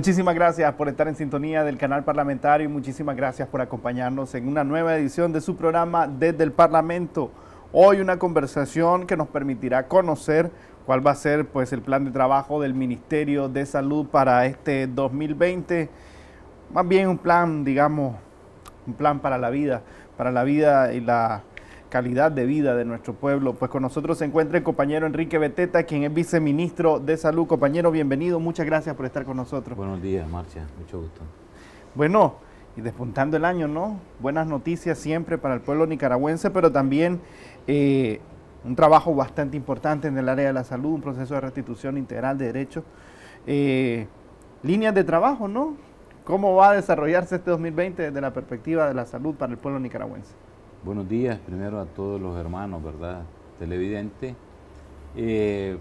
Muchísimas gracias por estar en sintonía del canal parlamentario y muchísimas gracias por acompañarnos en una nueva edición de su programa Desde el Parlamento. Hoy una conversación que nos permitirá conocer cuál va a ser pues el plan de trabajo del Ministerio de Salud para este 2020. Más bien un plan, digamos, un plan para la vida, para la vida y la calidad de vida de nuestro pueblo. Pues con nosotros se encuentra el compañero Enrique Beteta, quien es viceministro de Salud. Compañero, bienvenido, muchas gracias por estar con nosotros. Buenos días, Marcia, mucho gusto. Bueno, y despuntando el año, ¿no? Buenas noticias siempre para el pueblo nicaragüense, pero también eh, un trabajo bastante importante en el área de la salud, un proceso de restitución integral de derechos. Eh, líneas de trabajo, ¿no? ¿Cómo va a desarrollarse este 2020 desde la perspectiva de la salud para el pueblo nicaragüense? Buenos días primero a todos los hermanos, ¿verdad? Televidente. Eh,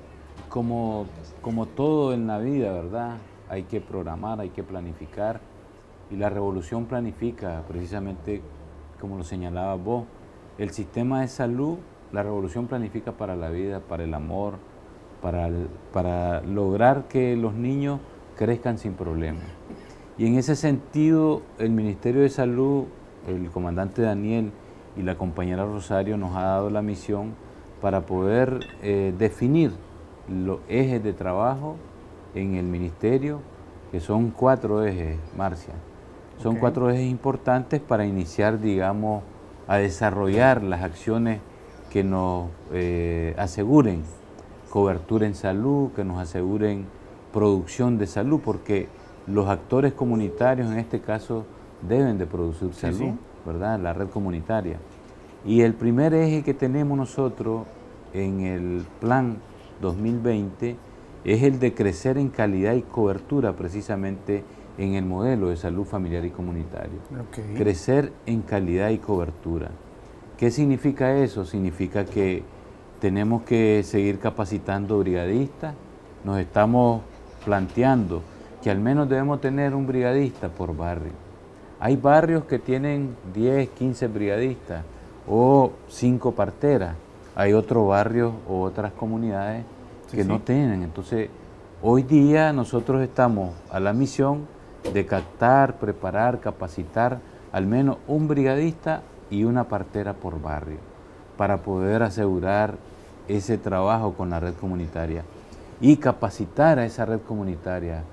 como, como todo en la vida, ¿verdad? Hay que programar, hay que planificar. Y la revolución planifica, precisamente como lo señalaba vos. El sistema de salud, la revolución planifica para la vida, para el amor, para, para lograr que los niños crezcan sin problemas. Y en ese sentido, el Ministerio de Salud, el comandante Daniel, y la compañera Rosario nos ha dado la misión para poder eh, definir los ejes de trabajo en el ministerio, que son cuatro ejes, Marcia. Son cuatro ejes importantes para iniciar, digamos, a desarrollar las acciones que nos eh, aseguren cobertura en salud, que nos aseguren producción de salud, porque los actores comunitarios en este caso deben de producir salud. ¿verdad? La red comunitaria. Y el primer eje que tenemos nosotros en el plan 2020 es el de crecer en calidad y cobertura precisamente en el modelo de salud familiar y comunitario. Crecer en calidad y cobertura. ¿Qué significa eso? Significa que tenemos que seguir capacitando brigadistas, nos estamos planteando que al menos debemos tener un brigadista por barrio hay barrios que tienen 10, 15 brigadistas o 5 parteras. Hay otros barrios o otras comunidades que no tienen. Entonces, hoy día nosotros estamos a la misión de captar, preparar, capacitar al menos un brigadista y una partera por barrio para poder asegurar ese trabajo con la red comunitaria y capacitar a esa red comunitaria,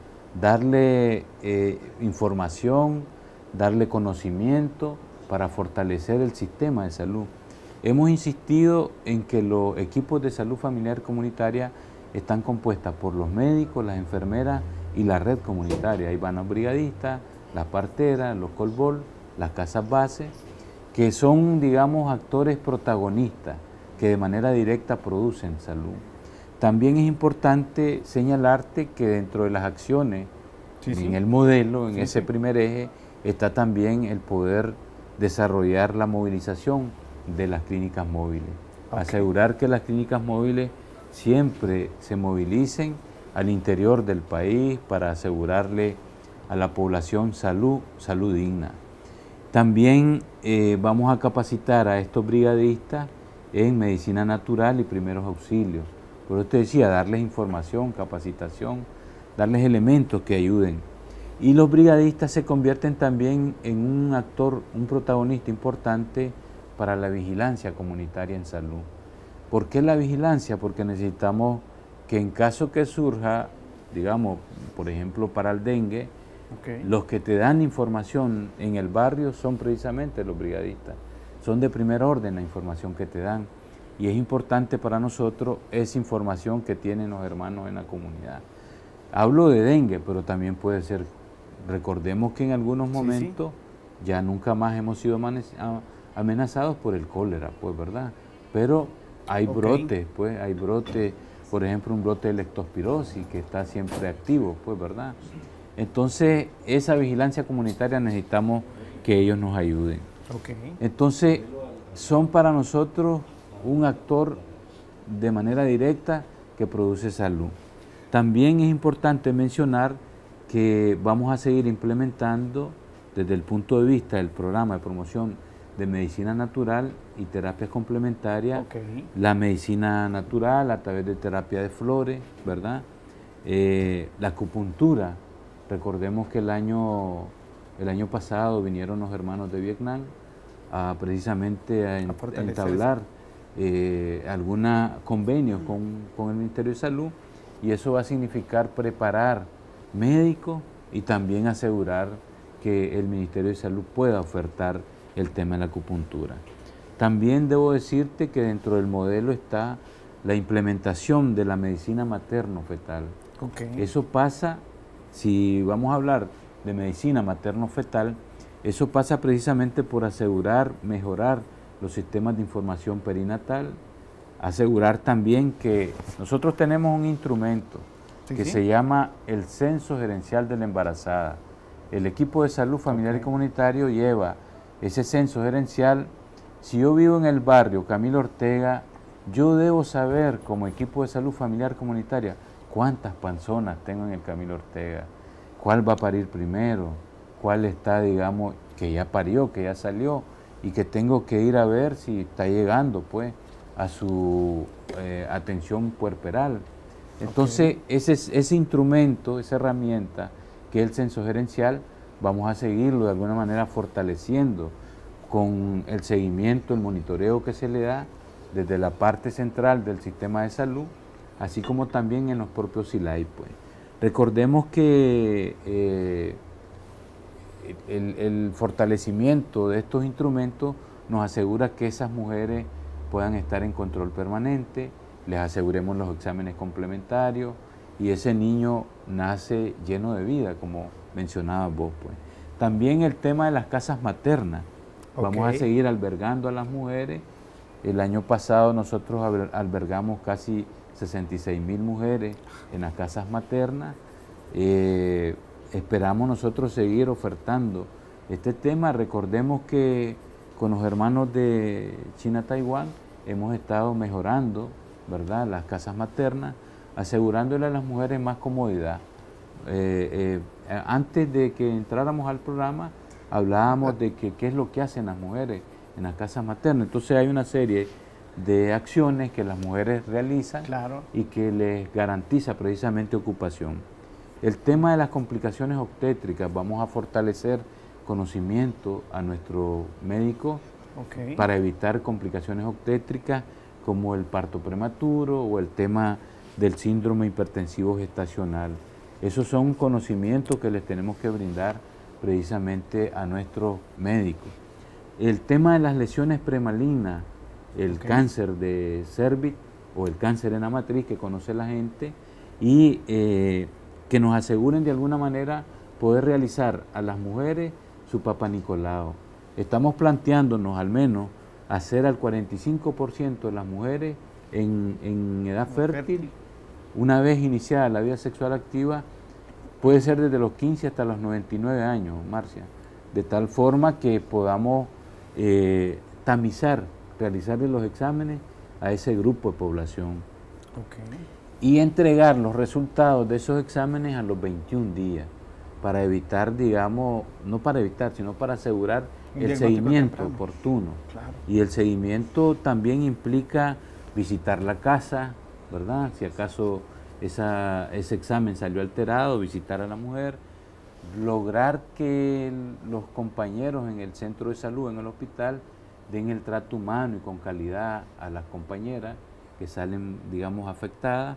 darle eh, información, darle conocimiento para fortalecer el sistema de salud. Hemos insistido en que los equipos de salud familiar comunitaria están compuestos por los médicos, las enfermeras y la red comunitaria. Ahí van los brigadistas, las parteras, los colbol, las casas base, que son, digamos, actores protagonistas que de manera directa producen salud. También es importante señalarte que dentro de las acciones, en el modelo, en ese primer eje, está también el poder desarrollar la movilización de las clínicas móviles. Asegurar que las clínicas móviles siempre se movilicen al interior del país para asegurarle a la población salud, salud digna. También eh, vamos a capacitar a estos brigadistas en medicina natural y primeros auxilios. Por eso te decía, darles información, capacitación, darles elementos que ayuden y los brigadistas se convierten también en un actor, un protagonista importante para la vigilancia comunitaria en salud. ¿Por qué la vigilancia? Porque necesitamos que en caso que surja, digamos, por ejemplo, para el dengue, los que te dan información en el barrio son precisamente los brigadistas. Son de primer orden la información que te dan. Y es importante para nosotros esa información que tienen los hermanos en la comunidad. Hablo de dengue, pero también puede ser Recordemos que en algunos momentos ya nunca más hemos sido amenazados por el cólera, pues, ¿verdad? Pero hay brotes, pues, hay brotes, por ejemplo, un brote de lectospirosis que está siempre activo, pues, ¿verdad? Entonces, esa vigilancia comunitaria necesitamos que ellos nos ayuden. Entonces, son para nosotros un actor de manera directa que produce salud. También es importante mencionar que vamos a seguir implementando desde el punto de vista del programa de promoción de medicina natural y terapias complementarias, la medicina natural a través de terapia de flores, ¿verdad? Eh, la acupuntura Recordemos que el año, el año pasado vinieron los hermanos de Vietnam a precisamente a, entablar eh, algunos convenios con, con el Ministerio de Salud y eso va a significar preparar médicos y también asegurar que el Ministerio de Salud pueda ofertar el tema de la acupuntura. También debo decirte que dentro del modelo está la implementación de la medicina materno-fetal. Eso pasa, si vamos a hablar de medicina materno-fetal, eso pasa precisamente por asegurar, mejorar los sistemas de información perinatal, asegurar también que nosotros tenemos un instrumento que se llama el Censo Gerencial de la Embarazada. El equipo de salud familiar y comunitario lleva ese censo gerencial. Si yo vivo en el barrio Camilo Ortega, yo debo saber como equipo de salud familiar comunitaria cuántas personas tengo en el Camilo Ortega, cuál va a parir primero, cuál está, digamos, que ya parió, que ya salió y que tengo que ir a ver si está llegando, pues, a su eh, atención puerperal. Entonces, ese, instrumento, esa herramienta que es el censo gerencial, vamos a seguirlo de alguna manera fortaleciendo con el seguimiento, el monitoreo que se le da desde la parte central del sistema de salud, así como también en los propios SILAI. Pues. Recordemos que eh, el, fortalecimiento de estos instrumentos nos asegura que esas mujeres puedan estar en control permanente, les aseguremos los exámenes complementarios y ese niño nace lleno de vida, como mencionabas vos. Pues. También el tema de las casas maternas. Vamos a seguir albergando a las mujeres. El año pasado nosotros albergamos casi 66 mil mujeres en las casas maternas. Eh, esperamos nosotros seguir ofertando este tema. Recordemos que con los hermanos de China-Taiwán hemos estado mejorando ¿verdad? las casas maternas, asegurándole a las mujeres más comodidad. Eh, eh, antes de que entráramos al programa, hablábamos de que qué es lo que hacen las mujeres en las casas maternas. Entonces hay una serie de acciones que las mujeres realizan y que les garantiza precisamente ocupación. El tema de las complicaciones obstétricas, vamos a fortalecer conocimiento a nuestro médico para evitar complicaciones obstétricas como el parto prematuro o el tema del síndrome hipertensivo gestacional. Esos son conocimientos que les tenemos que brindar precisamente a nuestros médicos. El tema de las lesiones premalignas, el cáncer de cervix o el cáncer en la matriz que conoce la gente y eh, que nos aseguren de alguna manera poder realizar a las mujeres su Papa Nicolau. Estamos planteándonos al menos hacer al 45% de las mujeres en, edad fértil, una vez iniciada la vida sexual activa, puede ser desde los 15 hasta los 99 años, Marcia, de tal forma que podamos eh, tamizar, realizarle los exámenes a ese grupo de población. Y entregar los resultados de esos exámenes a los 21 días para evitar, digamos, no para evitar, sino para asegurar el seguimiento oportuno. Y el seguimiento también implica visitar la casa, ¿verdad? Si acaso esa, ese examen salió alterado, visitar a la mujer, lograr que los compañeros en el centro de salud, en el hospital, den el trato humano y con calidad a las compañeras que salen, digamos, afectadas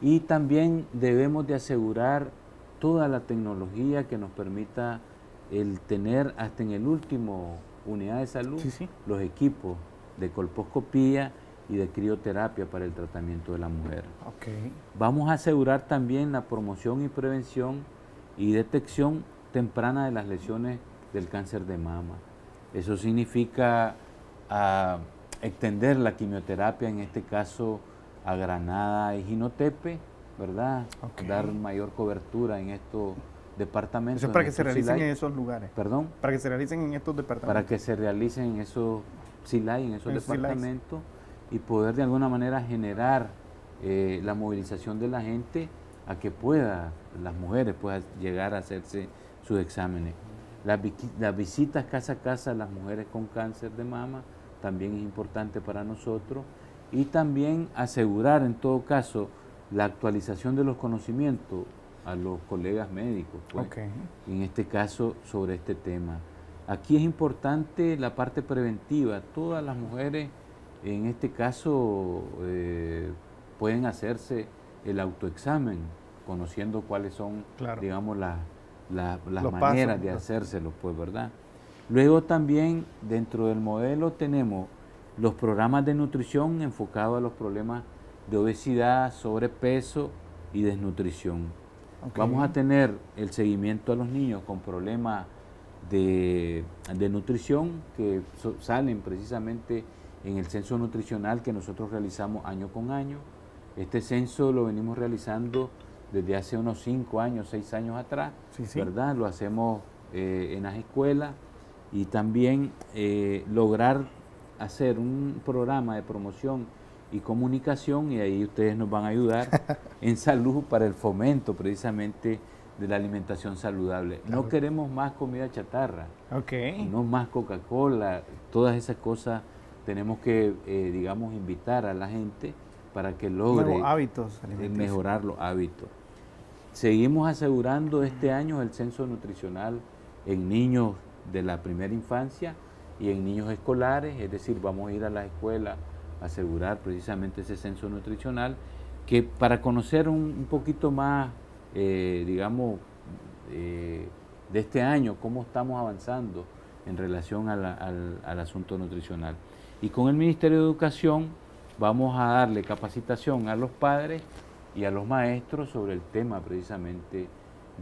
y también debemos de asegurar toda la tecnología que nos permita el tener hasta en el último unidad de salud los equipos de colposcopía y de crioterapia para el tratamiento de la mujer. Vamos a asegurar también la promoción y prevención y detección temprana de las lesiones del cáncer de mama. Eso significa ah, extender la quimioterapia, en este caso a Granada y Ginotepe, ¿verdad? Dar mayor cobertura en estos departamentos. Eso para que se realicen en esos lugares. ¿Perdón? Para que se realicen en estos departamentos. Para que se realicen en esos SILAI, en esos departamentos, y poder de alguna manera generar eh, la movilización de la gente a que pueda, las mujeres puedan llegar a hacerse sus exámenes. Las, las visitas casa a casa a las mujeres con cáncer de mama también es importante para nosotros y también asegurar en todo caso la actualización de los conocimientos a los colegas médicos, pues, en este caso sobre este tema. Aquí es importante la parte preventiva. Todas las mujeres, en este caso, eh, pueden hacerse el autoexamen, conociendo cuáles son, digamos, las maneras de hacérselo, pues, ¿verdad? Luego también dentro del modelo tenemos los programas de nutrición enfocados a los problemas de obesidad, sobrepeso y desnutrición. Vamos a tener el seguimiento a los niños con problemas de, nutrición que salen precisamente en el censo nutricional que nosotros realizamos año con año. Este censo lo venimos realizando desde hace unos cinco años, seis años atrás, ¿verdad? Lo hacemos eh, en las escuelas y también eh, lograr hacer un programa de promoción y comunicación y ahí ustedes nos van a ayudar en salud para el fomento precisamente de la alimentación saludable. No queremos más comida chatarra, no más Coca-Cola, todas esas cosas tenemos que, eh, digamos, invitar a la gente para que logre hábitos eh, mejorar los hábitos. Seguimos asegurando este año el censo nutricional en niños de la primera infancia y en niños escolares, es decir, vamos a ir a la escuela a asegurar precisamente ese censo nutricional, que para conocer un, poquito más, eh, digamos, eh, de este año, cómo estamos avanzando en relación al, al asunto nutricional. Y con el Ministerio de Educación vamos a darle capacitación a los padres y a los maestros sobre el tema precisamente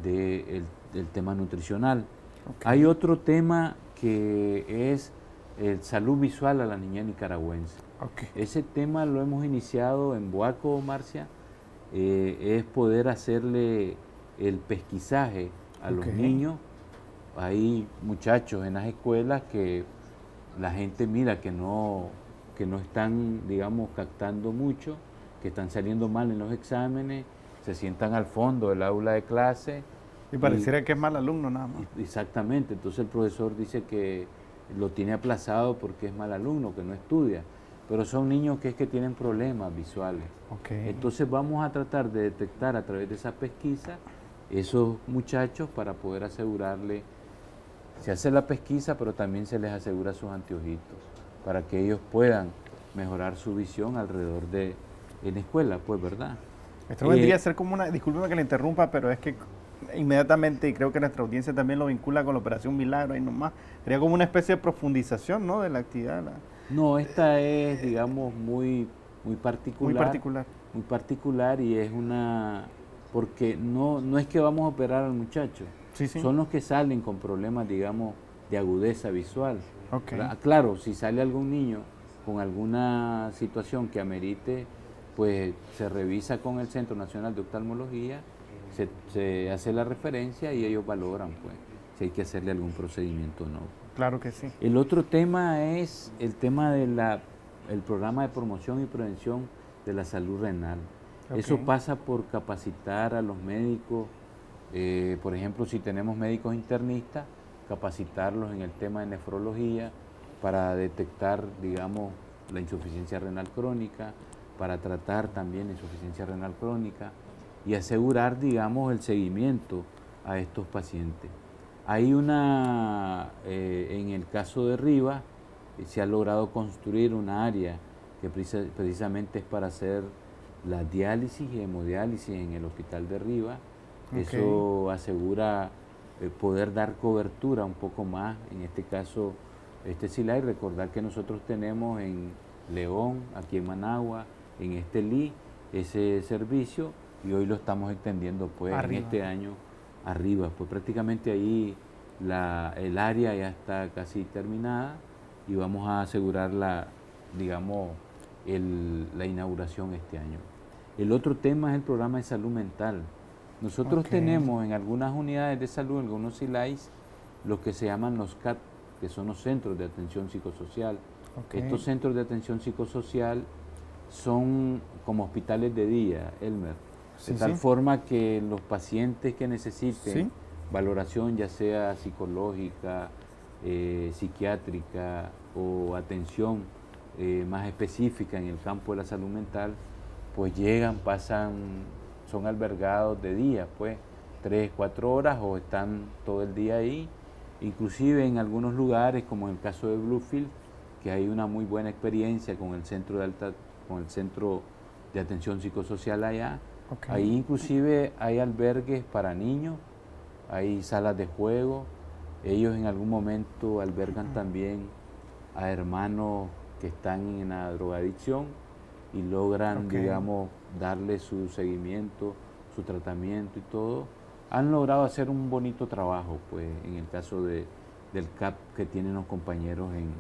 del tema nutricional. Hay otro tema que es el salud visual a la niña nicaragüense. Ese tema lo hemos iniciado en Boaco, Marcia, eh, es poder hacerle el pesquisaje a los niños. Hay muchachos en las escuelas que la gente mira que no, que no están, digamos, captando mucho, que están saliendo mal en los exámenes, se sientan al fondo del aula de clase y pareciera que es mal alumno nada más. Exactamente, entonces el profesor dice que lo tiene aplazado porque es mal alumno, que no estudia. Pero son niños que es que tienen problemas visuales. Entonces vamos a tratar de detectar a través de esa pesquisa esos muchachos para poder asegurarle, se hace la pesquisa, pero también se les asegura sus anteojitos, para que ellos puedan mejorar su visión alrededor de en la escuela, pues, ¿verdad? Esto vendría eh, a ser como una, discúlpeme que le interrumpa, pero es que inmediatamente, y creo que nuestra audiencia también lo vincula con la Operación Milagro, y nomás, sería como una especie de profundización ¿no? de la actividad. No, esta es, digamos, muy, muy particular. Muy particular. Muy particular y es una... Porque no, no es que vamos a operar al muchacho, son los que salen con problemas, digamos, de agudeza visual. Claro, si sale algún niño con alguna situación que amerite, pues se revisa con el Centro Nacional de Oftalmología se, hace la referencia y ellos valoran pues si hay que hacerle algún procedimiento o no. Claro que sí. El otro tema es el tema del programa de promoción y prevención de la salud renal. Eso pasa por capacitar a los médicos, eh, por ejemplo, si tenemos médicos internistas, capacitarlos en el tema de nefrología para detectar, digamos, la insuficiencia renal crónica, para tratar también la insuficiencia renal crónica, y asegurar, digamos, el seguimiento a estos pacientes. Hay una, eh, en el caso de Riva, eh, se ha logrado construir una área que precisamente es para hacer la diálisis y hemodiálisis en el hospital de Riva. Eso asegura eh, poder dar cobertura un poco más, en este caso, este SILAI, recordar que nosotros tenemos en León, aquí en Managua, en Estelí, ese servicio y hoy lo estamos extendiendo pues en este año arriba, pues prácticamente ahí la, el área ya está casi terminada y vamos a asegurar la, digamos, la inauguración este año. El otro tema es el programa de salud mental. Nosotros tenemos en algunas unidades de salud, en algunos SILAIS, lo que se llaman los CAT, que son los centros de atención psicosocial. Estos centros de atención psicosocial son como hospitales de día, Elmer de tal forma que los pacientes que necesiten valoración, ya sea psicológica, eh, psiquiátrica o atención eh, más específica en el campo de la salud mental, pues llegan, pasan, son albergados de día, pues, tres, cuatro horas o están todo el día ahí. Inclusive en algunos lugares, como en el caso de Bluefield, que hay una muy buena experiencia con el centro de alta, con el centro de atención psicosocial allá. Ahí inclusive hay albergues para niños, hay salas de juego. Ellos en algún momento albergan también a hermanos que están en la drogadicción y logran, digamos, darle su seguimiento, su tratamiento y todo. Han logrado hacer un bonito trabajo, pues, en el caso de, del CAP que tienen los compañeros en,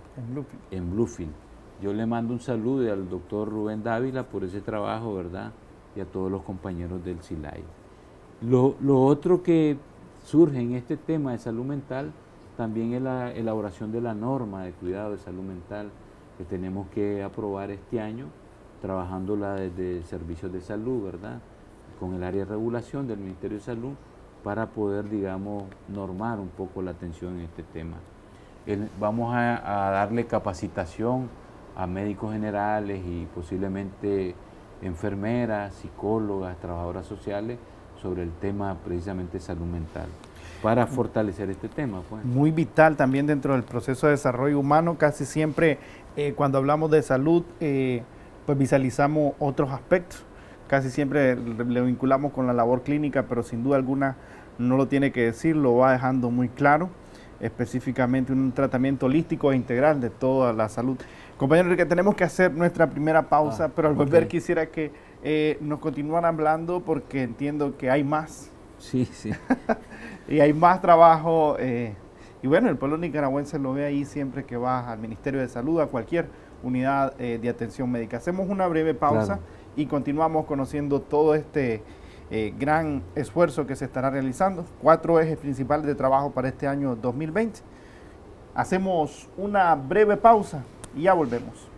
en, Bluefield. Yo le mando un saludo al doctor Rubén Dávila por ese trabajo, ¿verdad? Y a todos los compañeros del SILAI. Lo, otro que surge en este tema de salud mental también es la elaboración de la norma de cuidado de salud mental que tenemos que aprobar este año, trabajándola desde servicios de salud, ¿verdad? Con el área de regulación del Ministerio de Salud para poder, digamos, normar un poco la atención en este tema. vamos a, darle capacitación a médicos generales y posiblemente enfermeras, psicólogas, trabajadoras sociales sobre el tema precisamente salud mental para fortalecer este tema. Pues. Muy vital también dentro del proceso de desarrollo humano, casi siempre eh, cuando hablamos de salud, eh, pues visualizamos otros aspectos, casi siempre le vinculamos con la labor clínica, pero sin duda alguna no lo tiene que decir, lo va dejando muy claro, específicamente un tratamiento holístico e integral de toda la salud. Compañeros, que tenemos que hacer nuestra primera pausa, ah, pero al volver quisiera que eh, nos continuaran hablando porque entiendo que hay más. Sí, sí. y hay más trabajo. Eh, y bueno, el pueblo nicaragüense lo ve ahí siempre que va al Ministerio de Salud, a cualquier unidad eh, de atención médica. Hacemos una breve pausa y continuamos conociendo todo este eh, gran esfuerzo que se estará realizando. Cuatro ejes principales de trabajo para este año 2020. Hacemos una breve pausa y ya volvemos.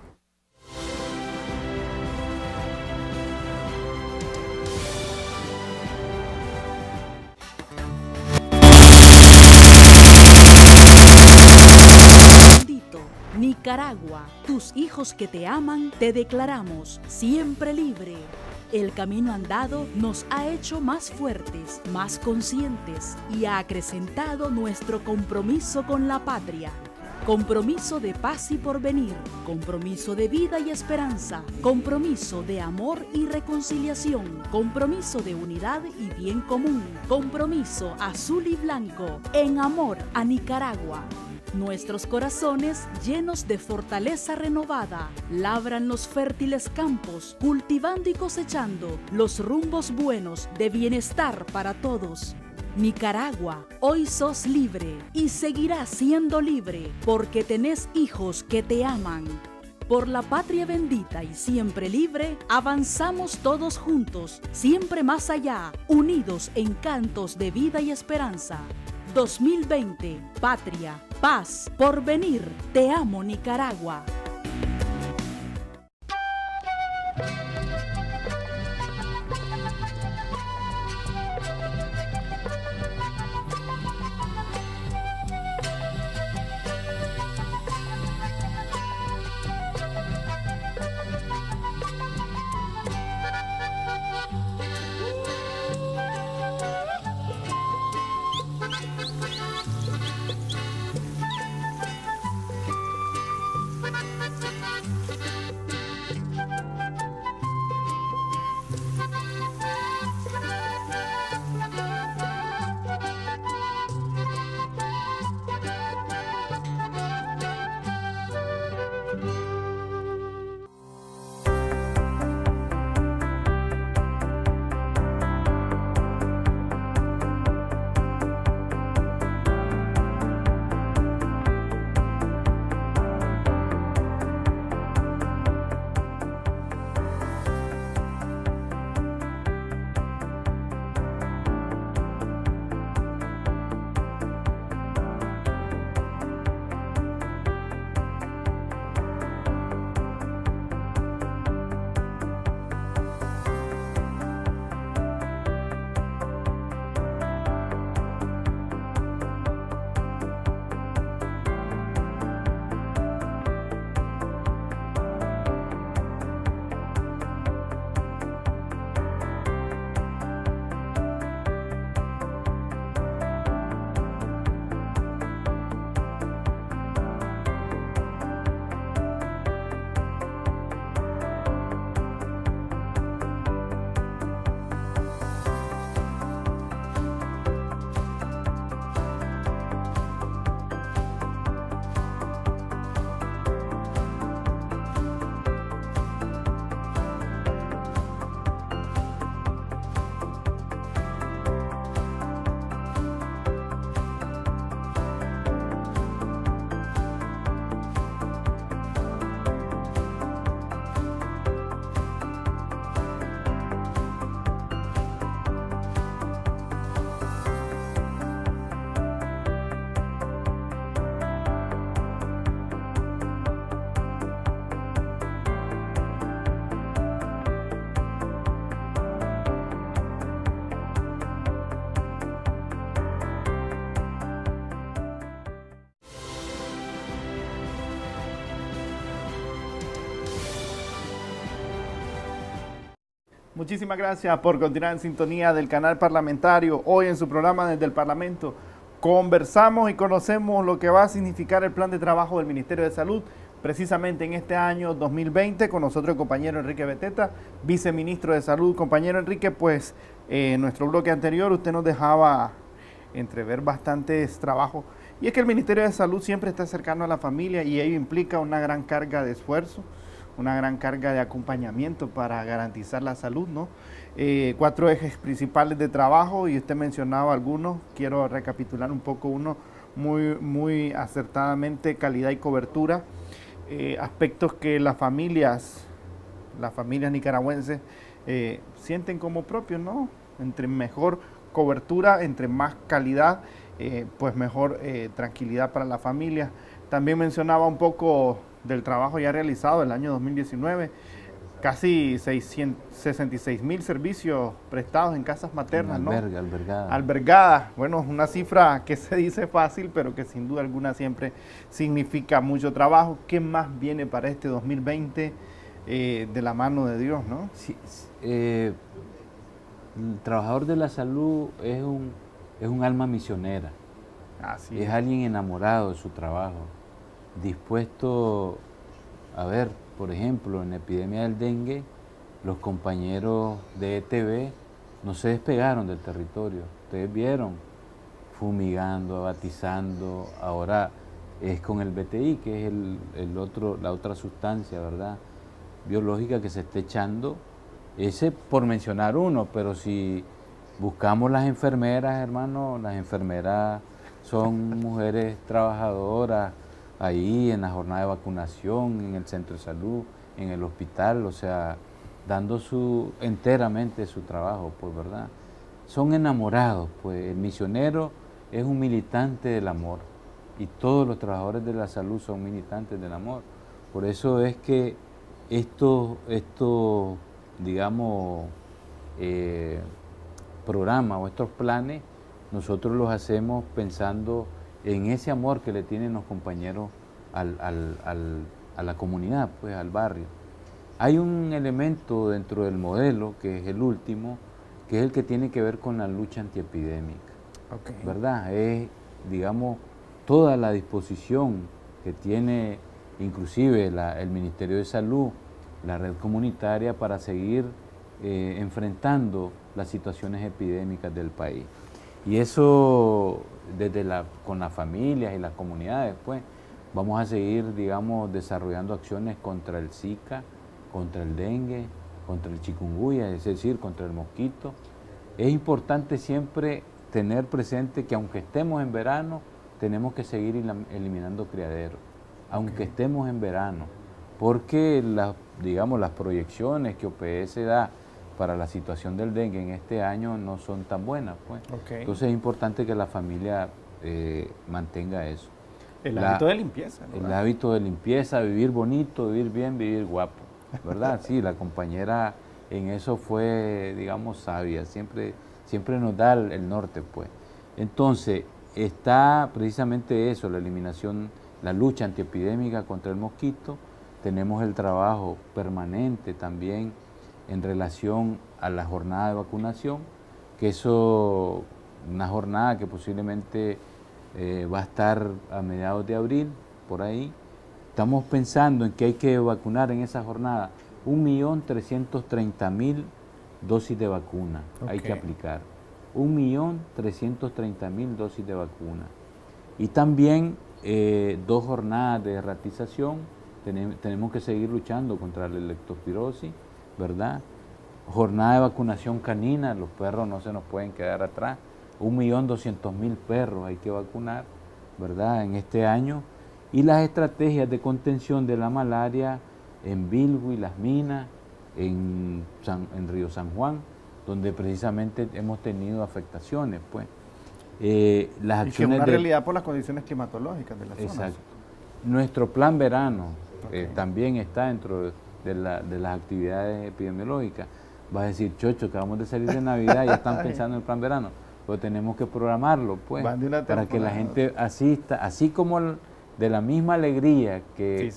Nicaragua, tus hijos que te aman, te declaramos siempre libre. El camino andado nos ha hecho más fuertes, más conscientes y ha acrecentado nuestro compromiso con la patria. Compromiso de paz y porvenir, compromiso de vida y esperanza, compromiso de amor y reconciliación, compromiso de unidad y bien común, compromiso azul y blanco en amor a Nicaragua. Nuestros corazones, llenos de fortaleza renovada, labran los fértiles campos, cultivando y cosechando los rumbos buenos de bienestar para todos. Nicaragua, hoy sos libre y seguirás siendo libre porque tenés hijos que te aman. Por la patria bendita y siempre libre, avanzamos todos juntos, siempre más allá, unidos en cantos de vida y esperanza. 2020, Patria, Paz, por venir. Te amo Nicaragua. Muchísimas gracias por continuar en sintonía del canal parlamentario. Hoy en su programa desde el Parlamento conversamos y conocemos lo que va a significar el plan de trabajo del Ministerio de Salud precisamente en este año 2020 con nosotros el compañero Enrique Beteta, viceministro de Salud. Compañero Enrique, pues eh, en nuestro bloque anterior usted nos dejaba entrever bastantes trabajos y es que el Ministerio de Salud siempre está cercano a la familia y ello implica una gran carga de esfuerzo, una gran carga de acompañamiento para garantizar la salud, ¿no? Eh, cuatro ejes principales de trabajo y usted mencionaba algunos, quiero recapitular un poco uno muy, muy acertadamente, calidad y cobertura, eh, aspectos que las familias, las familias nicaragüenses eh, sienten como propios, ¿no? Entre mejor cobertura, entre más calidad pues mejor tranquilidad para la familia. También mencionaba un poco del trabajo ya realizado el año 2019, casi 66 mil servicios prestados en casas maternas, ¿no? Albergadas. Albergadas. Bueno, una cifra que se dice fácil, pero que sin duda alguna siempre significa mucho trabajo. ¿Qué más viene para este 2020 eh, de la mano de Dios, no? el trabajador de la salud es un es un alma misionera. es, alguien enamorado de su trabajo, dispuesto a ver, por ejemplo, en la epidemia del dengue, los compañeros de ETV no se despegaron del territorio. Ustedes vieron, fumigando, abatizando, ahora es con el BTI, que es el, otro, la otra sustancia, ¿verdad? biológica que se está echando. Ese por mencionar uno, pero si Buscamos las enfermeras, hermano, las enfermeras son mujeres trabajadoras ahí en la jornada de vacunación, en el centro de salud, en el hospital, o sea, dando su enteramente su trabajo, pues, ¿verdad? Son enamorados, pues el misionero es un militante del amor y todos los trabajadores de la salud son militantes del amor. Por eso es que esto, esto digamos, eh, programa o estos planes, nosotros los hacemos pensando en ese amor que le tienen los compañeros al, a la comunidad, pues al barrio. Hay un elemento dentro del modelo, que es el último, que es el que tiene que ver con la lucha antiepidémica. ¿Verdad? Es, digamos, toda la disposición que tiene inclusive el Ministerio de Salud, la red comunitaria, para seguir eh, enfrentando las situaciones epidémicas del país. Y eso desde la, con las familias y las comunidades, pues, vamos a seguir, digamos, desarrollando acciones contra el Zika, contra el dengue, contra el chikungunya, es decir, contra el mosquito. Es importante siempre tener presente que aunque estemos en verano, tenemos que seguir eliminando criaderos, aunque estemos en verano, porque las, digamos, las proyecciones que OPS da para la situación del dengue en este año no son tan buenas. Pues. Entonces es importante que la familia eh, mantenga eso. El hábito de limpieza. El hábito de limpieza, vivir bonito, vivir bien, vivir guapo. ¿Verdad? sí, la compañera en eso fue, digamos, sabia. Siempre, siempre nos da el, norte, pues. Entonces, está precisamente eso, la eliminación, la lucha antiepidémica contra el mosquito. Tenemos el trabajo permanente también en relación a la jornada de vacunación, que eso, una jornada que posiblemente eh, va a estar a mediados de abril, por ahí. Estamos pensando en que hay que vacunar en esa jornada 1.330.000 dosis de vacuna, hay que aplicar. 1.330.000 dosis de vacuna. Y también eh, dos jornadas de ratización, tenemos que seguir luchando contra la leptospirosis ¿verdad? Jornada de vacunación canina, los perros no se nos pueden quedar atrás. Un millón doscientos mil perros hay que vacunar, ¿verdad? En este año. Y las estrategias de contención de la malaria en Bilgu y Las Minas, en, en Río San Juan, donde precisamente hemos tenido afectaciones, pues. Eh, las acciones y una realidad por las condiciones climatológicas de la zona. Exacto. Nuestro plan verano eh, también está dentro de de, las actividades epidemiológicas. Vas a decir, chocho, acabamos de salir de Navidad, ya están pensando en el plan verano. Pero tenemos que programarlo, pues, para que la gente asista, así como de la misma alegría que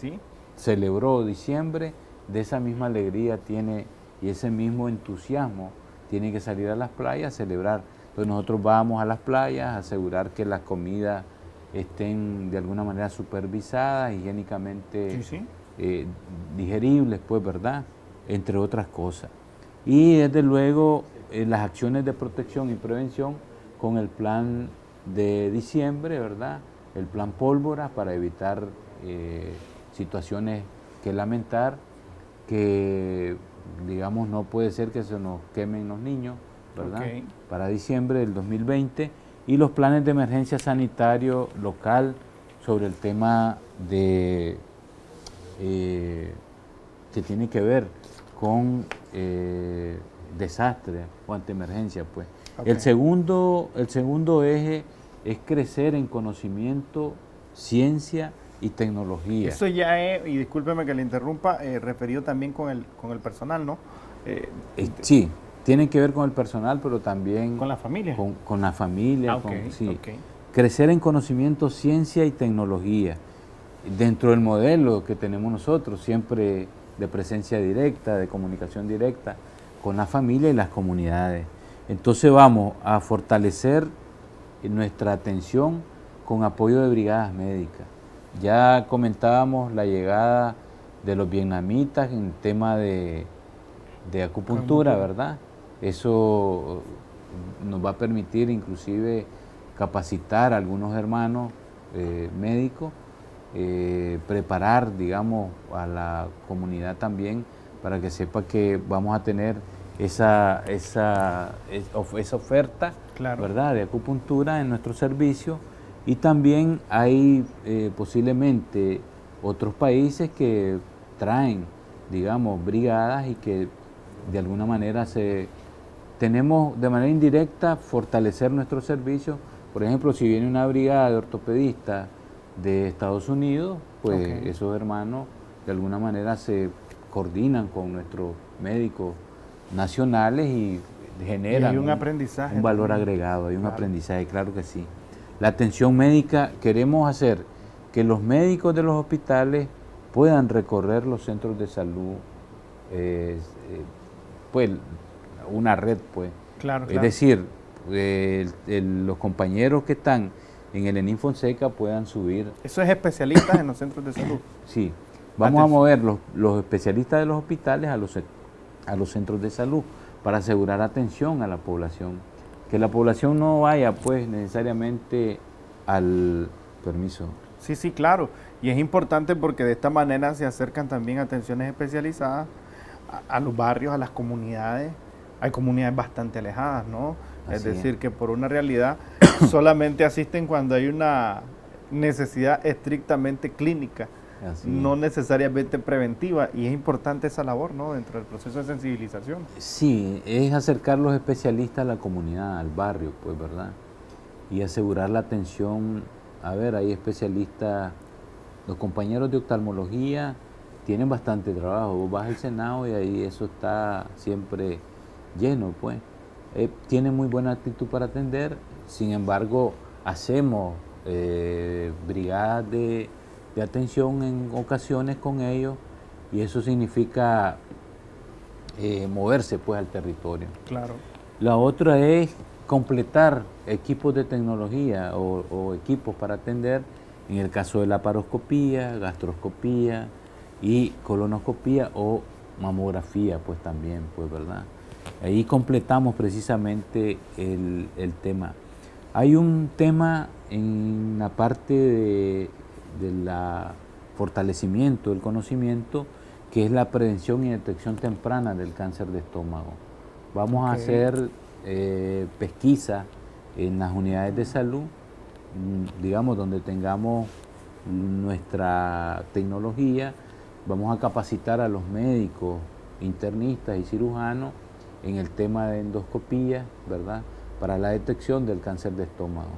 celebró diciembre, de esa misma alegría tiene y ese mismo entusiasmo tiene que salir a las playas a celebrar. Entonces nosotros vamos a las playas a asegurar que las comidas estén de alguna manera supervisadas, higiénicamente eh, digeribles, pues, ¿verdad? Entre otras cosas. Y desde luego eh, las acciones de protección y prevención con el plan de diciembre, ¿verdad? El plan pólvora para evitar eh, situaciones que lamentar, que digamos no puede ser que se nos quemen los niños, ¿verdad? Para diciembre del 2020 y los planes de emergencia sanitario local sobre el tema de eh, que tiene que ver con eh, desastre o ante emergencia, pues. El segundo, el segundo eje es crecer en conocimiento, ciencia y tecnología. Eso ya es, y discúlpeme que le interrumpa, eh, referido también con el, con el personal, ¿no? Eh, sí, tiene que ver con el personal, pero también... Con la familia. Con, la familia, ah, sí. Crecer en conocimiento, ciencia y tecnología. Dentro del modelo que tenemos nosotros, siempre de presencia directa, de comunicación directa, con la familia y las comunidades. Entonces vamos a fortalecer nuestra atención con apoyo de brigadas médicas. Ya comentábamos la llegada de los vietnamitas en tema de, acupuntura, ¿verdad? Eso nos va a permitir inclusive capacitar a algunos hermanos eh, médicos, eh, preparar, digamos, a la comunidad también para que sepa que vamos a tener esa, esa, esa oferta ¿verdad? de acupuntura en nuestro servicio y también hay eh, posiblemente otros países que traen, digamos, brigadas y que de alguna manera se tenemos de manera indirecta fortalecer nuestro servicio. Por ejemplo, si viene una brigada de ortopedistas de Estados Unidos, pues esos hermanos de alguna manera se coordinan con nuestros médicos nacionales y generan un, aprendizaje un valor agregado, hay un aprendizaje, claro que sí. La atención médica, queremos hacer que los médicos de los hospitales puedan recorrer los centros de salud, eh, eh, pues una red, pues. Claro, Es decir, los compañeros que están en el ENIN Fonseca puedan subir. ¿Eso es especialistas en los centros de salud? Sí, vamos a mover los, los especialistas de los hospitales a los a los centros de salud para asegurar atención a la población. Que la población no vaya pues necesariamente al permiso. Sí, sí, claro. Y es importante porque de esta manera se acercan también atenciones especializadas a, los barrios, a las comunidades. Hay comunidades bastante alejadas, ¿no? Es decir, que por una realidad solamente asisten cuando hay una necesidad estrictamente clínica no necesariamente preventiva y es importante esa labor ¿no? dentro del proceso de sensibilización. Sí, es acercar los especialistas a la comunidad, al barrio, pues, ¿verdad? Y asegurar la atención. A ver, hay especialistas, los compañeros de oftalmología tienen bastante trabajo. Vos vas al Senado y ahí eso está siempre lleno, pues. Eh, tienen muy buena actitud para atender, sin embargo, hacemos eh, brigadas de de atención en ocasiones con ellos y eso significa eh, moverse pues al territorio. Claro. La otra es completar equipos de tecnología o, equipos para atender, en el caso de la paroscopía, gastroscopía y colonoscopía o mamografía, pues también, pues verdad. Ahí completamos precisamente el, el tema. Hay un tema en la parte de del fortalecimiento del conocimiento, que es la prevención y detección temprana del cáncer de estómago. Vamos a hacer eh, pesquisa en las unidades de salud, mm, digamos, donde tengamos nuestra tecnología, vamos a capacitar a los médicos, internistas y cirujanos en el tema de endoscopía, ¿verdad? Para la detección del cáncer de estómago.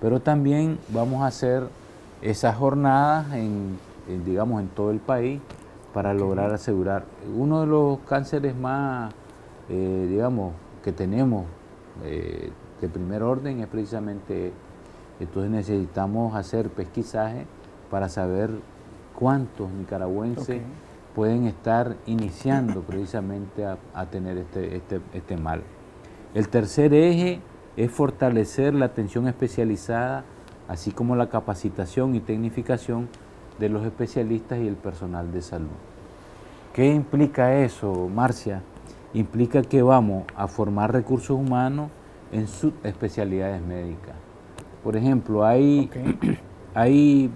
Pero también vamos a hacer esas jornadas en, digamos, en todo el país para lograr asegurar. Uno de los cánceres más, eh, digamos, que tenemos eh, de primer orden es precisamente, entonces necesitamos hacer pesquisaje para saber cuántos nicaragüenses pueden estar iniciando precisamente a, tener este, este, este mal. El tercer eje es fortalecer la atención especializada, así como la capacitación y tecnificación de los especialistas y el personal de salud. ¿Qué implica eso, Marcia? Implica que vamos a formar recursos humanos en sus especialidades médicas. Por ejemplo, hay, hay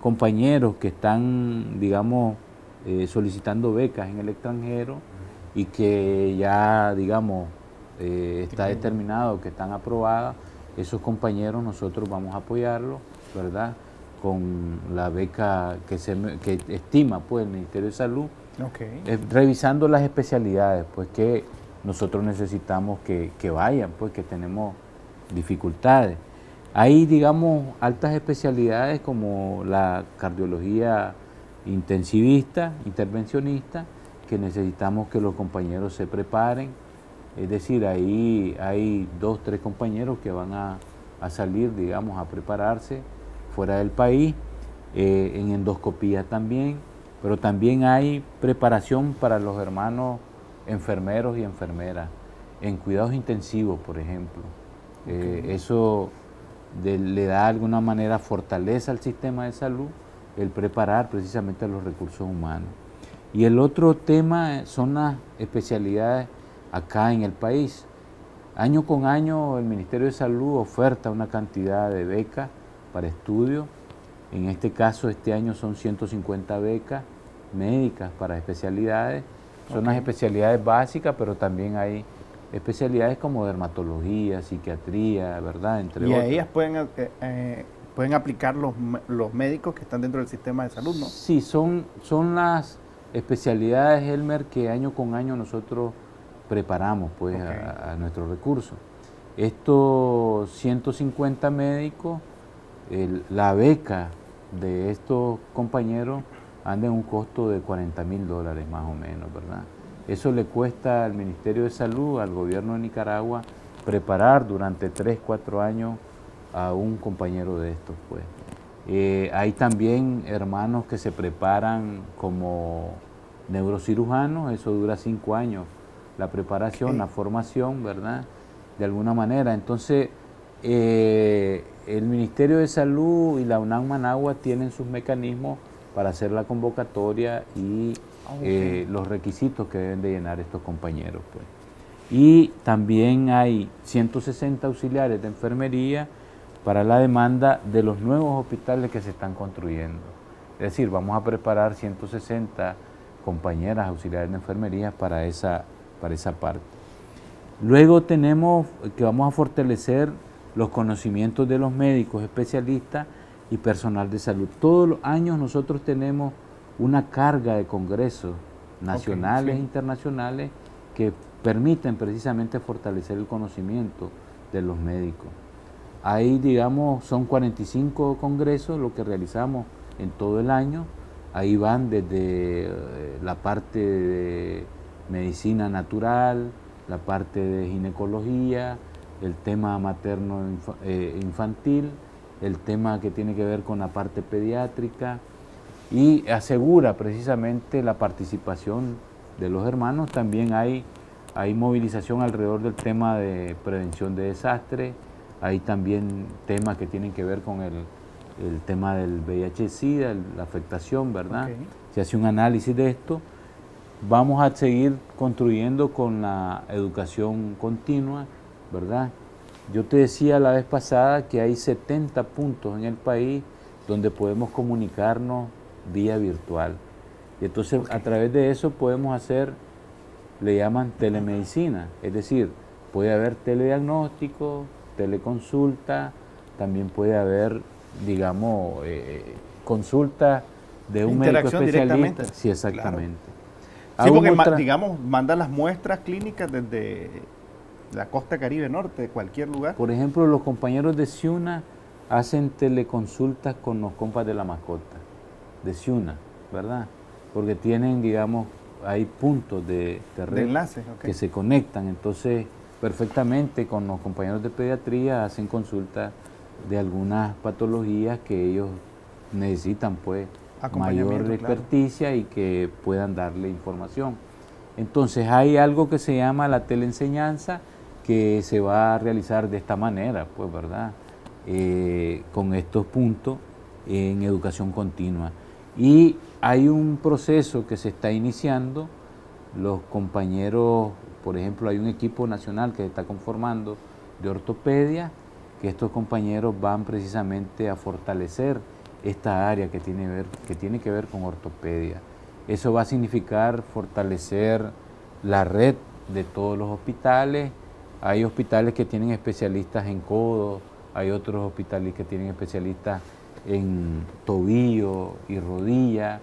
compañeros que están, digamos, eh, solicitando becas en el extranjero y que ya, digamos, eh, está determinado que están aprobadas, esos compañeros nosotros vamos a apoyarlos, ¿verdad? Con la beca que, se, que estima pues, el Ministerio de Salud, eh, revisando las especialidades, pues que nosotros necesitamos que, que vayan, pues que tenemos dificultades. Hay, digamos, altas especialidades como la cardiología intensivista, intervencionista, que necesitamos que los compañeros se preparen, es decir, ahí hay dos, tres compañeros que van a, salir, digamos, a prepararse fuera del país, eh, en endoscopía también, pero también hay preparación para los hermanos enfermeros y enfermeras, en cuidados intensivos, por ejemplo. Eh, eso le da de alguna manera fortaleza al sistema de salud, el preparar precisamente a los recursos humanos. Y el otro tema son las especialidades acá en el país. Año con año el Ministerio de Salud oferta una cantidad de becas para estudio. En este caso, este año son 150 becas médicas para especialidades. Son las especialidades básicas, pero también hay especialidades como dermatología, psiquiatría, ¿verdad? Entre y a ellas pueden, eh, eh, pueden aplicar los, los médicos que están dentro del sistema de salud, ¿no? Sí, son, son las especialidades, Elmer, que año con año nosotros preparamos pues a, nuestros recursos. Estos 150 médicos, la beca de estos compañeros anda en un costo de 40 mil dólares más o menos, ¿verdad? Eso le cuesta al Ministerio de Salud, al gobierno de Nicaragua, preparar durante 3, 4 años a un compañero de estos, pues. Eh, hay también hermanos que se preparan como neurocirujanos, eso dura 5 años la preparación, la formación, ¿verdad? De alguna manera. Entonces, eh, el Ministerio de Salud y la UNAM Managua tienen sus mecanismos para hacer la convocatoria y ah, eh, los requisitos que deben de llenar estos compañeros. Pues. Y también hay 160 auxiliares de enfermería para la demanda de los nuevos hospitales que se están construyendo. Es decir, vamos a preparar 160 compañeras auxiliares de enfermería para esa para esa parte. Luego tenemos que vamos a fortalecer los conocimientos de los médicos, especialistas y personal de salud. Todos los años nosotros tenemos una carga de congresos nacionales e internacionales que permiten precisamente fortalecer el conocimiento de los médicos. Ahí, digamos, son 45 congresos lo que realizamos en todo el año. Ahí van desde eh, la parte de medicina natural, la parte de ginecología, el tema materno eh, infantil, el tema que tiene que ver con la parte pediátrica y asegura precisamente la participación de los hermanos. También hay, hay movilización alrededor del tema de prevención de desastres, hay también temas que tienen que ver con el, tema del VIH-Sida, la afectación, ¿verdad? Se hace un análisis de esto Vamos a seguir construyendo con la educación continua, ¿verdad? Yo te decía la vez pasada que hay 70 puntos en el país donde podemos comunicarnos vía virtual. Y entonces a través de eso podemos hacer, le llaman telemedicina, es decir, puede haber telediagnóstico, teleconsulta, también puede haber, digamos, eh, consulta de un médico especialista. Sí, exactamente. Sí, porque, digamos, manda las muestras clínicas desde la costa caribe norte, de cualquier lugar. Por ejemplo, los compañeros de Ciuna hacen teleconsultas con los compas de la mascota, de Ciuna, ¿verdad? Porque tienen, digamos, hay puntos de, de enlace, que se conectan, entonces perfectamente con los compañeros de pediatría hacen consultas de algunas patologías que ellos necesitan, pues, mayor experticia y que puedan darle información. Entonces hay algo que se llama la teleenseñanza que se va a realizar de esta manera, pues, ¿verdad? Eh, con estos puntos en educación continua. Y hay un proceso que se está iniciando, los compañeros, por ejemplo, hay un equipo nacional que se está conformando de ortopedia, que estos compañeros van precisamente a fortalecer esta área que tiene, que tiene que ver con ortopedia. Eso va a significar fortalecer la red de todos los hospitales. Hay hospitales que tienen especialistas en codo, hay otros hospitales que tienen especialistas en tobillo y rodilla,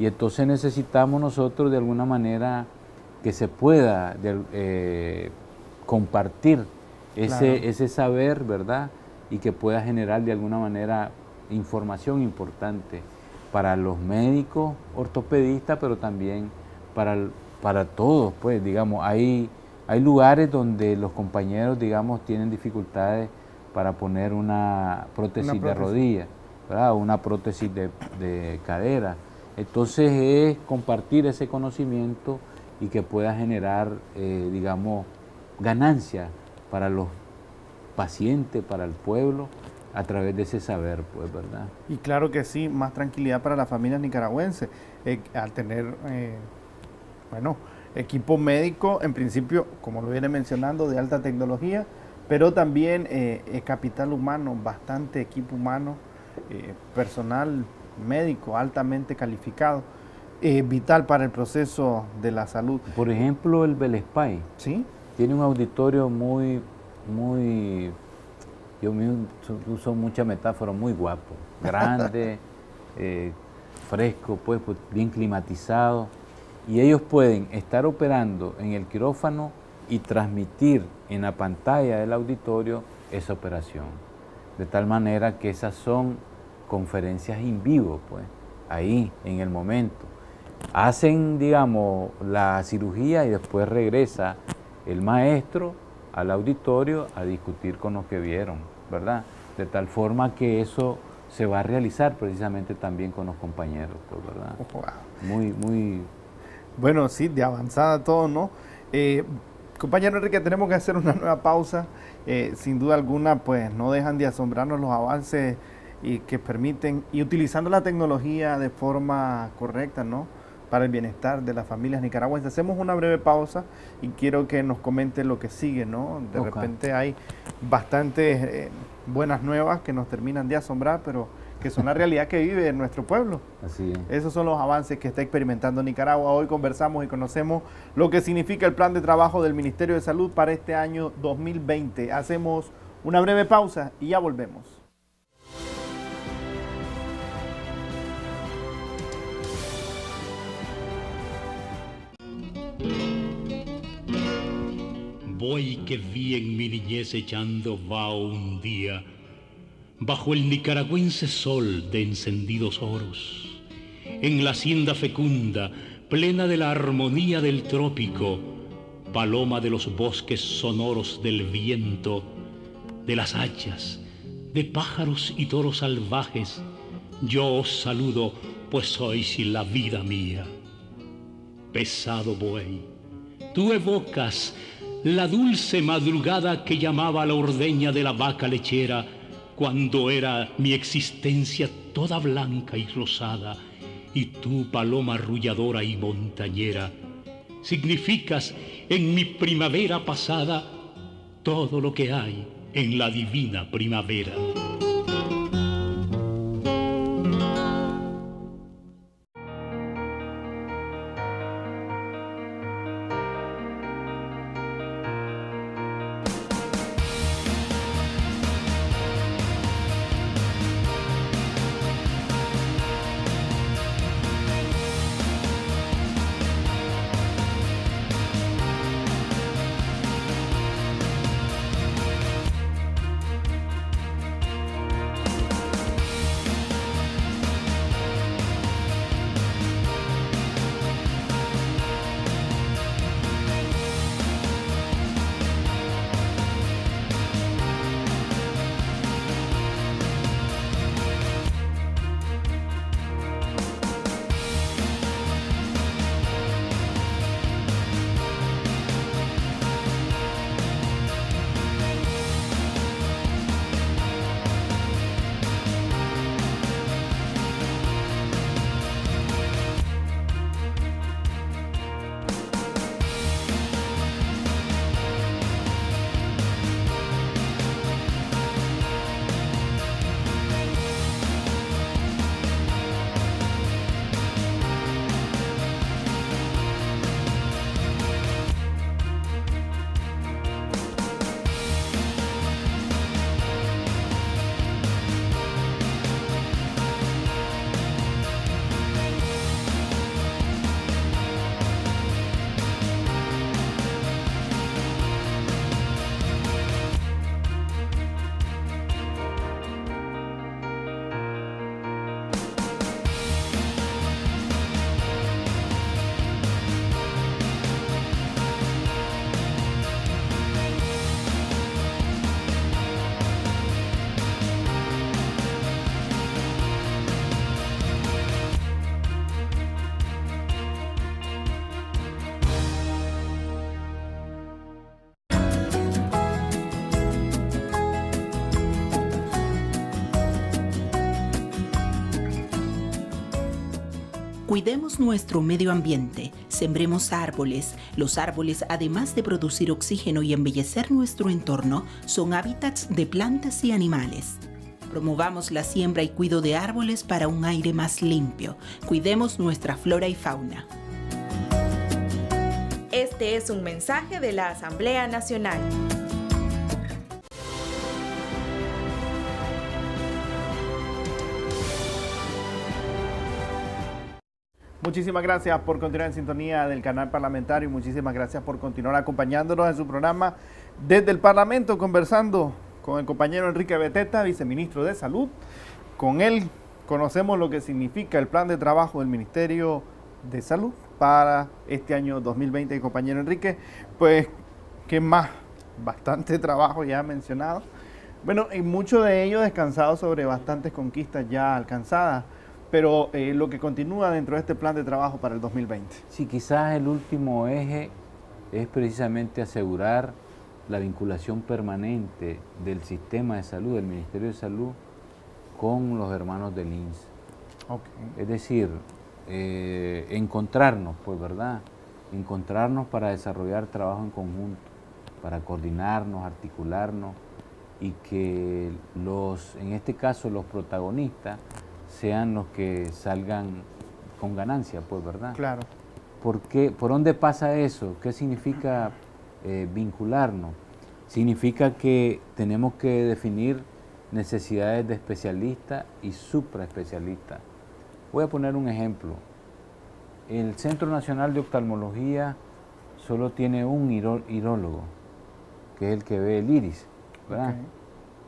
y entonces necesitamos nosotros de alguna manera que se pueda eh, compartir ese, ese saber, ¿verdad? Y que pueda generar de alguna manera información importante para los médicos ortopedistas, pero también para, para todos, pues, digamos, hay, hay lugares donde los compañeros, digamos, tienen dificultades para poner una prótesis, de rodilla, ¿verdad? una prótesis de, cadera. Entonces es compartir ese conocimiento y que pueda generar, eh, digamos, ganancia para los pacientes, para el pueblo, a través de ese saber, pues, ¿verdad? Y claro que sí, más tranquilidad para las familias nicaragüenses, eh, al tener, eh, bueno, equipo médico, en principio, como lo viene mencionando, de alta tecnología, pero también capital humano, bastante equipo humano, personal médico altamente calificado, eh, vital para el proceso de la salud. Por ejemplo, el Belespay. Sí. Tiene un auditorio muy, muy, yo uso mucha metáfora, muy guapo, grande, fresco, pues, pues, bien climatizado. Y ellos pueden estar operando en el quirófano y transmitir en la pantalla del auditorio esa operación. De tal manera que esas son conferencias en vivo, pues, ahí, en el momento. Hacen, digamos, la cirugía y después regresa el maestro al auditorio a discutir con los que vieron, ¿verdad? De tal forma que eso se va a realizar precisamente también con los compañeros, pues, ¿verdad? Muy, muy... Bueno, sí, de avanzada todo, ¿no? Eh, Compañero Enrique, tenemos que hacer una nueva pausa. Eh, sin duda alguna, pues no dejan de asombrarnos los avances y que permiten, y utilizando la tecnología de forma correcta, ¿no? Para el bienestar de las familias nicaragüenses. Hacemos una breve pausa y quiero que nos comente lo que sigue, ¿no? De repente hay bastantes eh, buenas nuevas que nos terminan de asombrar, pero que son la realidad que vive en nuestro pueblo. Así Esos son los avances que está experimentando Nicaragua. Hoy conversamos y conocemos lo que significa el plan de trabajo del Ministerio de Salud para este año 2020. Hacemos una breve pausa y ya volvemos. Voy que vi en mi niñez echando va un día bajo el nicaragüense sol de encendidos oros, en la hacienda fecunda, plena de la armonía del trópico, paloma de los bosques sonoros del viento, de las hachas, de pájaros y toros salvajes, yo os saludo, pues sois la vida mía. Pesado buey, tú evocas la dulce madrugada que llamaba la ordeña de la vaca lechera, cuando era mi existencia toda blanca y rosada, y tú, paloma arrulladora y montañera, significas en mi primavera pasada todo lo que hay en la divina primavera. Cuidemos nuestro medio ambiente, sembremos árboles. Los árboles, además de producir oxígeno y embellecer nuestro entorno, son hábitats de plantas y animales. Promovamos la siembra y cuido de árboles para un aire más limpio. Cuidemos nuestra flora y fauna. Este es un mensaje de la Asamblea Nacional. Muchísimas gracias por continuar en sintonía del canal parlamentario. Muchísimas gracias por continuar acompañándonos en su programa desde el Parlamento, conversando con el compañero Enrique Beteta, viceministro de Salud. Con él conocemos lo que significa el plan de trabajo del Ministerio de Salud para este año 2020. Compañero Enrique, pues, ¿qué más? Bastante trabajo ya mencionado. Bueno, y mucho de ello descansado sobre bastantes conquistas ya alcanzadas pero eh, lo que continúa dentro de este plan de trabajo para el 2020. Sí, quizás el último eje es precisamente asegurar la vinculación permanente del sistema de salud, del Ministerio de Salud, con los hermanos del INS. Es decir, eh, encontrarnos, pues, ¿verdad? Encontrarnos para desarrollar trabajo en conjunto, para coordinarnos, articularnos y que los, en este caso, los protagonistas sean los que salgan con ganancia, pues, ¿verdad? Claro. ¿Por, qué, ¿Por dónde pasa eso? ¿Qué significa eh, vincularnos? Significa que tenemos que definir necesidades de especialistas y supraespecialistas. Voy a poner un ejemplo. El Centro Nacional de Oftalmología solo tiene un irólogo, que es el que ve el iris, ¿verdad?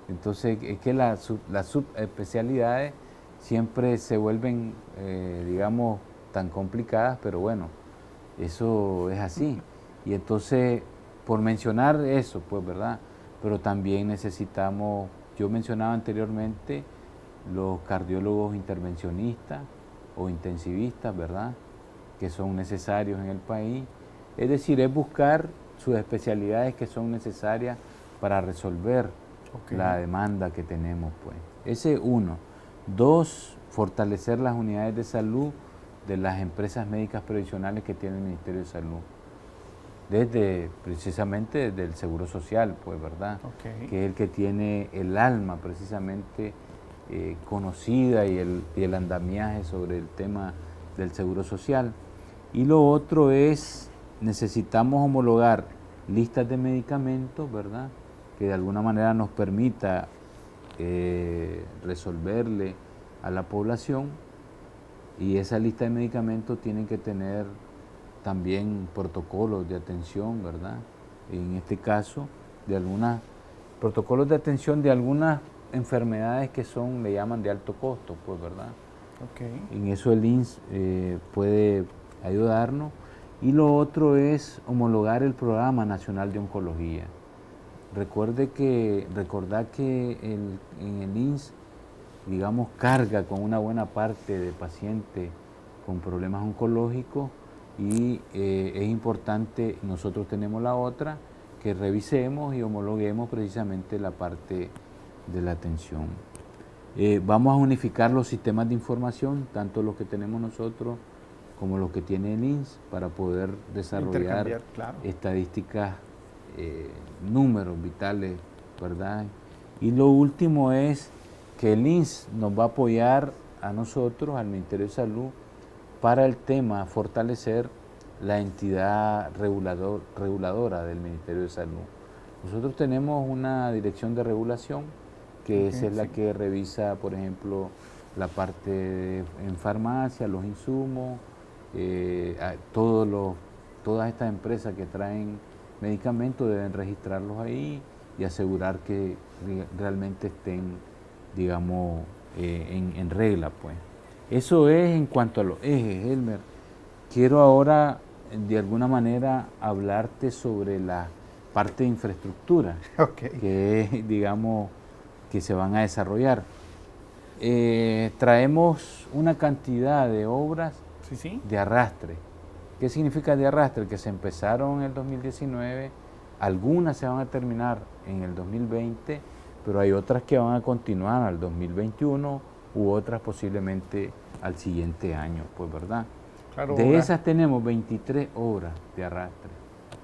Entonces, es que las subespecialidades siempre se vuelven, eh, digamos, tan complicadas, pero bueno, eso es así. Y entonces, por mencionar eso, pues, ¿verdad? Pero también necesitamos, yo mencionaba anteriormente, los cardiólogos intervencionistas o intensivistas, ¿verdad? Que son necesarios en el país. Es decir, es buscar sus especialidades que son necesarias para resolver la demanda que tenemos, pues. Ese uno. Dos, fortalecer las unidades de salud de las empresas médicas previsionales que tiene el Ministerio de Salud. Desde, precisamente desde el Seguro Social, pues, ¿verdad? Que es el que tiene el alma precisamente eh, conocida y el, y el andamiaje sobre el tema del Seguro Social. Y lo otro es, necesitamos homologar listas de medicamentos, ¿verdad? Que de alguna manera nos permita eh, resolverle a la población y esa lista de medicamentos tiene que tener también protocolos de atención, ¿verdad? En este caso, de algunas protocolos de atención de algunas enfermedades que son, le llaman de alto costo, pues, ¿verdad? Okay. En eso el INS eh, puede ayudarnos. Y lo otro es homologar el Programa Nacional de Oncología. Recuerde que, recordad que en el INS, digamos, carga con una buena parte de pacientes con problemas oncológicos y eh, es importante, nosotros tenemos la otra, que revisemos y homologuemos precisamente la parte de la atención. Eh, vamos a unificar los sistemas de información, tanto los que tenemos nosotros como los que tiene el INS, para poder desarrollar estadísticas eh, números vitales, ¿verdad? Y lo último es que el INS nos va a apoyar a nosotros, al Ministerio de Salud, para el tema fortalecer la entidad regulador, reguladora del Ministerio de Salud. Nosotros tenemos una dirección de regulación que es la que revisa, por ejemplo, la parte en farmacia, los insumos, eh, todos todas estas empresas que traen medicamentos deben registrarlos ahí y asegurar que realmente estén, digamos, eh, en, regla, pues. Eso es en cuanto a los ejes, Elmer. Quiero ahora, de alguna manera, hablarte sobre la parte de infraestructura, que es, digamos, que se van a desarrollar. Eh, traemos una cantidad de obras de arrastre ¿Qué significa de arrastre? Que se empezaron en el 2019, algunas se van a terminar en el 2020, pero hay otras que van a continuar al 2021 u otras posiblemente al siguiente año, pues, ¿verdad? Claro, de esas tenemos 23 obras de arrastre,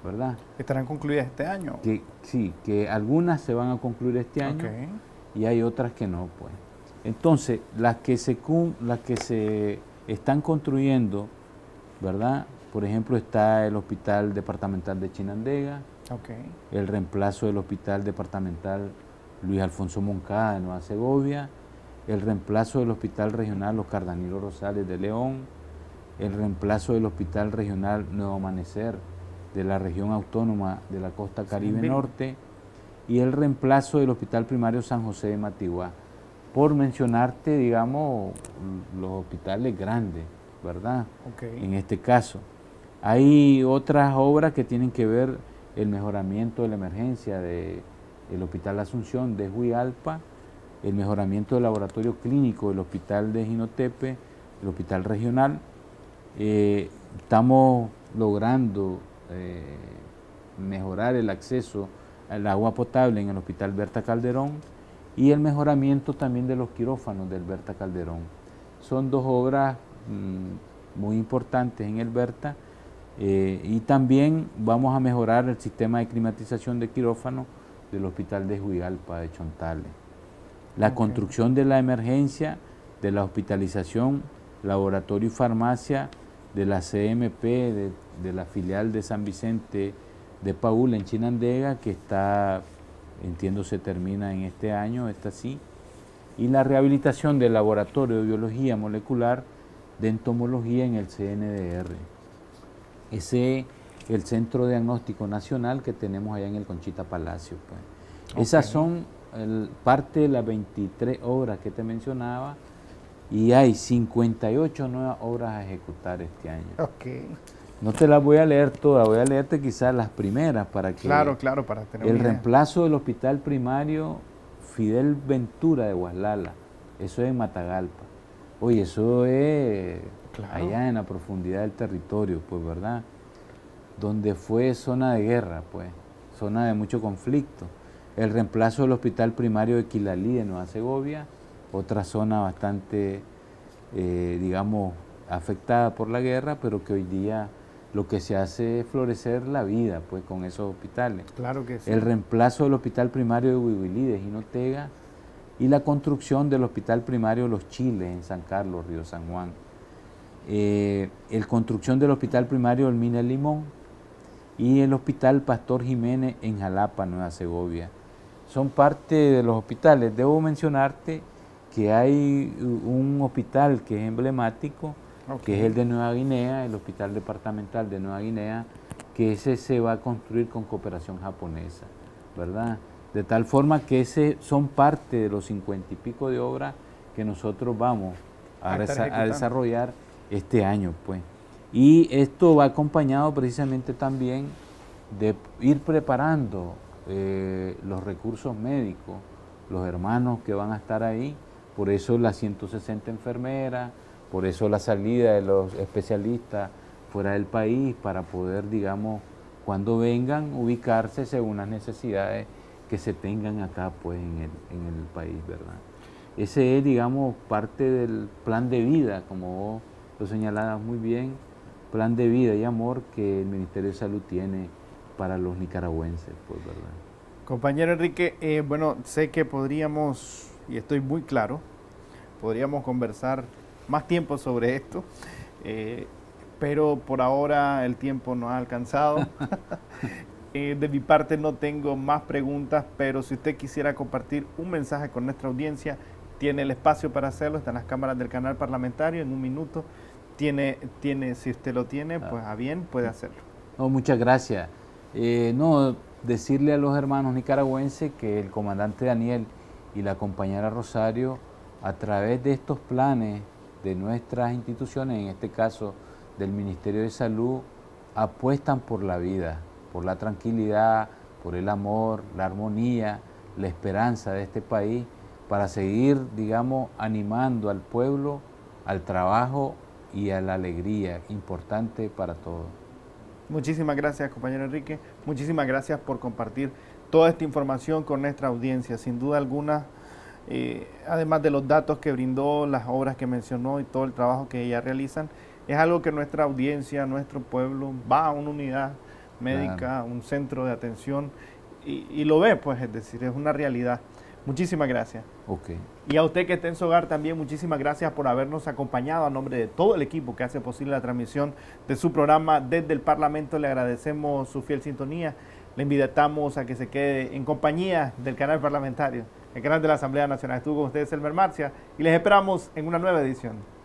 ¿verdad? estarán concluidas este año. Que sí, que algunas se van a concluir este año Ok. y hay otras que no, pues. Entonces, las que se las que se están construyendo, ¿verdad? Por ejemplo, está el Hospital Departamental de Chinandega, el reemplazo del Hospital Departamental Luis Alfonso Moncada de Nueva Segovia, el reemplazo del Hospital Regional Los Cardanilo Rosales de León, el reemplazo del Hospital Regional Nuevo Amanecer de la región autónoma de la costa Caribe. Norte y el reemplazo del Hospital Primario San José de Matiguá. Por mencionarte, digamos, los hospitales grandes, ¿verdad? En este caso. Hay otras obras que tienen que ver el mejoramiento de la emergencia del Hospital Asunción de Huialpa, el mejoramiento del laboratorio clínico del Hospital de Jinotepe, el Hospital Regional. Eh, estamos logrando eh, mejorar el acceso al agua potable en el Hospital Berta Calderón y el mejoramiento también de los quirófanos del Berta Calderón. Son dos obras mm, muy importantes en el Berta eh, y también vamos a mejorar el sistema de climatización de quirófano del Hospital de Huigalpa de Chontales. La Ok. construcción de la emergencia, de la hospitalización, laboratorio y farmacia de la CMP, de, de la filial de San Vicente de Paúl en Chinandega, que está, entiendo, se termina en este año, está así, y la rehabilitación del laboratorio de biología molecular de entomología en el CNDR. Ese el Centro Diagnóstico Nacional que tenemos allá en el Conchita Palacio. Pues. Esas son el- parte de las 23 obras que te mencionaba y hay 58 nuevas obras a ejecutar este año. Ok. No te las voy a leer todas, voy a leerte quizás las primeras para que Claro, claro, para tener el idea. reemplazo del hospital primario Fidel Ventura de Guaslala, eso es en Matagalpa. Oye, eso es Claro. allá en la profundidad del territorio, pues, ¿verdad? Donde fue zona de guerra, pues, zona de mucho conflicto. El reemplazo del hospital primario de Quilalí de Nueva Segovia, otra zona bastante, eh, digamos, afectada por la guerra, pero que hoy día lo que se hace es florecer la vida, pues, con esos hospitales Claro que sí. el reemplazo del hospital primario de Huihuilí de Jinotega y la construcción del hospital primario Los Chiles en San Carlos, Río San Juan. Eh, el construcción del hospital primario El Mina Limón y el hospital Pastor Jiménez en Jalapa, Nueva Segovia. Son parte de los hospitales. Debo mencionarte que hay un hospital que es emblemático, que es el de Nueva Guinea, el Hospital Departamental de Nueva Guinea, que ese se va a construir con cooperación japonesa, ¿verdad? De tal forma que ese son parte de los cincuenta y pico de obras que nosotros vamos a, desarrollar este año, pues. Y esto va acompañado precisamente también de ir preparando eh, los recursos médicos, los hermanos que van a estar ahí, por eso las 160 enfermeras, por eso la salida de los especialistas fuera del país para poder, digamos, cuando vengan, ubicarse según las necesidades que se tengan acá, pues, en el, en el país, ¿verdad? Ese es, digamos, parte del plan de vida, como vos lo señalabas muy bien, plan de vida y amor que el Ministerio de Salud tiene para los nicaragüenses, pues, ¿verdad? Compañero Enrique, eh, bueno, sé que podríamos, y estoy muy claro, podríamos conversar más tiempo sobre esto, eh, pero por ahora el tiempo no ha alcanzado. Eh, de mi parte no tengo más preguntas, pero si usted quisiera compartir un mensaje con nuestra audiencia, tiene el espacio para hacerlo, están las cámaras del canal parlamentario en un minuto. Tiene, tiene, si usted lo tiene, pues a bien puede hacerlo. No, muchas gracias. Eh, no, decirle a los hermanos nicaragüenses que el comandante Daniel y la compañera Rosario, a través de estos planes de nuestras instituciones, en este caso del Ministerio de Salud, apuestan por la vida, por la tranquilidad, por el amor, la armonía, la esperanza de este país, para seguir, digamos, animando al pueblo, al trabajo y a la alegría, importante para todos. Muchísimas gracias, compañero Enrique. Muchísimas gracias por compartir toda esta información con nuestra audiencia. Sin duda alguna, eh, además de los datos que brindó, las obras que mencionó y todo el trabajo que ellas realizan, es algo que nuestra audiencia, nuestro pueblo va a una unidad médica, un centro de atención y, lo ve, pues es decir, es una realidad. Muchísimas gracias. Okay. Y a usted que está en su hogar también, muchísimas gracias por habernos acompañado a nombre de todo el equipo que hace posible la transmisión de su programa desde el Parlamento. Le agradecemos su fiel sintonía. Le invitamos a que se quede en compañía del canal parlamentario, el canal de la Asamblea Nacional. Estuvo con ustedes Elmer Marcia y les esperamos en una nueva edición.